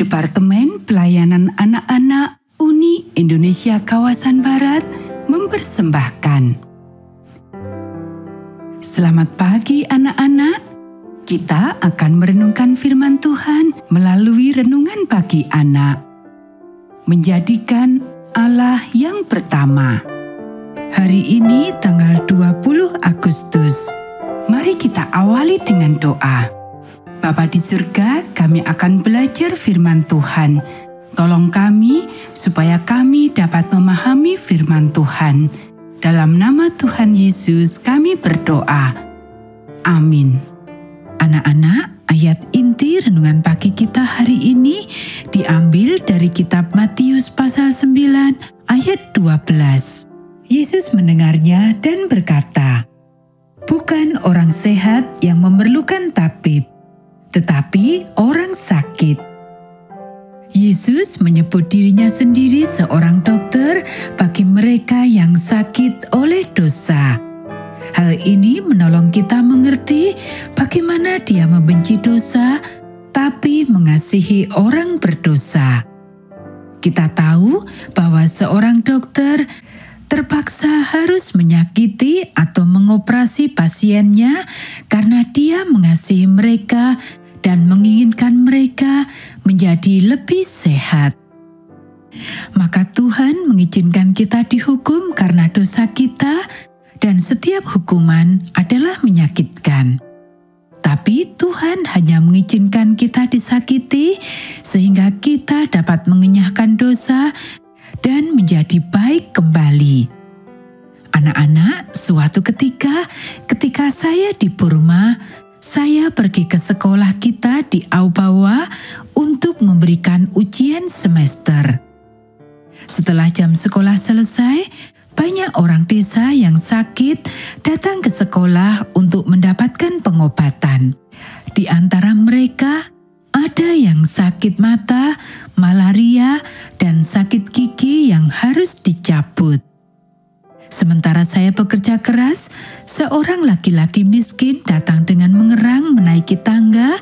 Departemen Pelayanan Anak-anak Uni Indonesia Kawasan Barat mempersembahkan. Selamat pagi anak-anak. Kita akan merenungkan firman Tuhan melalui renungan pagi anak. Menjadikan Allah yang pertama. Hari ini tanggal 20 Agustus. Mari kita awali dengan doa. Bapa di surga, kami akan belajar firman Tuhan. Tolong kami supaya kami dapat memahami firman Tuhan. Dalam nama Tuhan Yesus kami berdoa. Amin. Anak-anak, ayat inti renungan pagi kita hari ini diambil dari kitab Matius pasal 9 ayat 12. Yesus mendengarnya dan berkata, Bukan orang sehat yang memerlukan tabib, tetapi orang sakit. Yesus menyebut dirinya sendiri seorang dokter bagi mereka yang sakit oleh dosa. Hal ini menolong kita mengerti bagaimana Dia membenci dosa, tapi mengasihi orang berdosa. Kita tahu bahwa seorang dokter terpaksa harus menyakiti atau mengoperasi pasiennya karena dia mengasihi mereka menjadi lebih sehat. Maka Tuhan mengizinkan kita dihukum karena dosa kita dan setiap hukuman adalah menyakitkan. Tapi Tuhan hanya mengizinkan kita disakiti sehingga kita dapat mengenyahkan dosa dan menjadi baik kembali. Anak-anak, suatu ketika ketika saya di Burma, saya pergi ke sekolah kita di Aubawa untuk memberikan ujian semester. Setelah jam sekolah selesai, banyak orang desa yang sakit datang ke sekolah untuk mendapatkan pengobatan. Di antara mereka, ada yang sakit mata, malaria, dan sakit gigi yang harus dicabut. Sementara saya bekerja keras, seorang laki-laki miskin datang dengan mengerang menaiki tangga.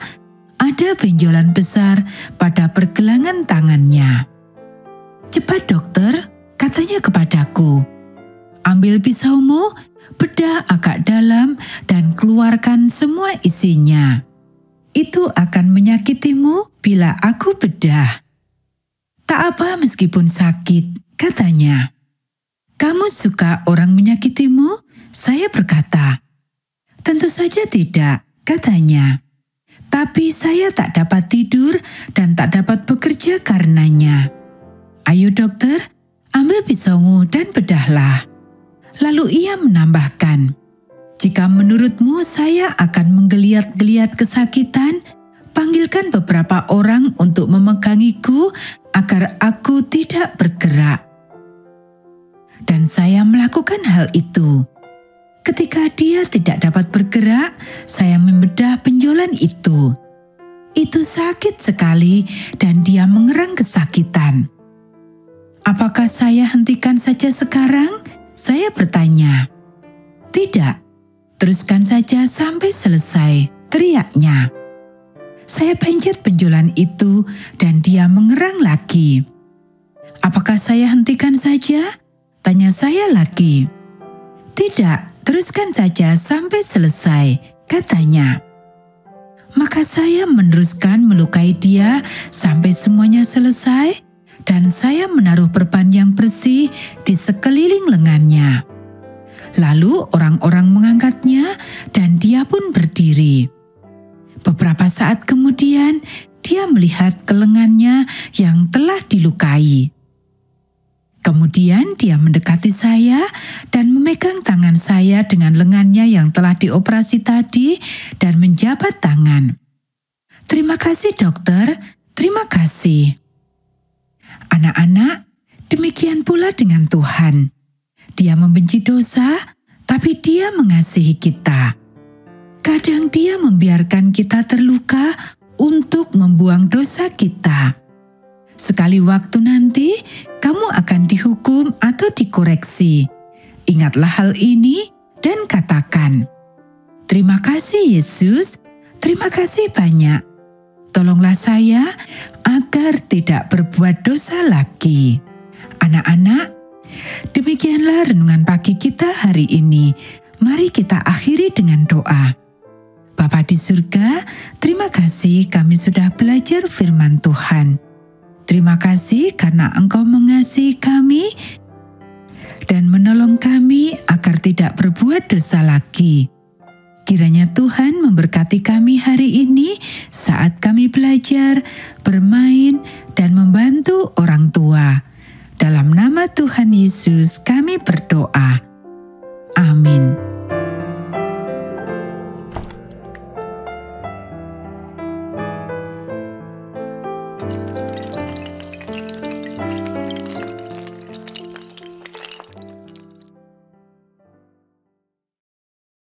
Ada benjolan besar pada pergelangan tangannya. "Cepat, dokter," katanya kepadaku. Ambil pisaumu, bedah agak dalam, dan keluarkan semua isinya. Itu akan menyakitimu bila aku bedah. Tak apa meskipun sakit, katanya. Kamu suka orang menyakitimu? Saya berkata. Tentu saja tidak, katanya. Tapi saya tak dapat tidur dan tak dapat bekerja karenanya. Ayo dokter, ambil pisaumu dan bedahlah. Lalu ia menambahkan, "Jika menurutmu saya akan menggeliat-geliat kesakitan, panggilkan beberapa orang untuk memegangiku agar aku tidak bergerak." Melakukan hal itu. Ketika dia tidak dapat bergerak, saya membedah penjualan itu. Itu sakit sekali, dan dia mengerang kesakitan. Apakah saya hentikan saja sekarang? Saya bertanya. Tidak, teruskan saja sampai selesai, teriaknya. Saya pencet penjualan itu dan dia mengerang lagi. Apakah saya hentikan saja? Tanya saya lagi. Tidak, teruskan saja sampai selesai, katanya. Maka saya meneruskan melukai dia sampai semuanya selesai dan saya menaruh perban yang bersih di sekeliling lengannya. Lalu orang-orang mengangkatnya dan dia pun berdiri. Beberapa saat kemudian, dia melihat ke lengannya yang telah dilukai. Kemudian dia mendekati saya dan memegang tangan saya dengan lengannya yang telah dioperasi tadi dan menjabat tangan. Terima kasih dokter, terima kasih. Anak-anak, demikian pula dengan Tuhan. Dia membenci dosa, tapi Dia mengasihi kita. Kadang Dia membiarkan kita terluka untuk membuang dosa kita. Sekali waktu nanti, kamu akan dihukum atau dikoreksi. Ingatlah hal ini dan katakan, "Terima kasih, Yesus. Terima kasih banyak. Tolonglah saya agar tidak berbuat dosa lagi. Anak-anak, demikianlah renungan pagi kita hari ini. Mari kita akhiri dengan doa. Bapa di surga, terima kasih kami sudah belajar firman Tuhan. Terima kasih karena Engkau mengasihi kami dan menolong kami agar tidak berbuat dosa lagi. Kiranya Tuhan memberkati kami hari ini saat kami belajar, bermain, dan membantu orang tua. Dalam nama Tuhan Yesus,